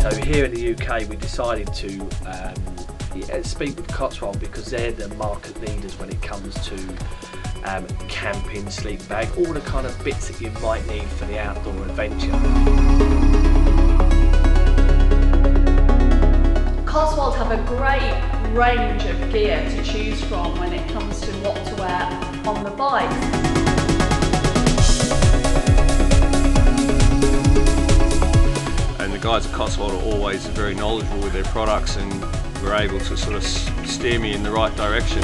So here in the UK, we decided to um, speak with Cotswold because they're the market leaders when it comes to um, camping, sleep bag, all the kind of bits that you might need for the outdoor adventure. Cotswold have a great range of gear to choose from when it comes and the guys at Cotswold are always very knowledgeable with their products and were able to sort of steer me in the right direction.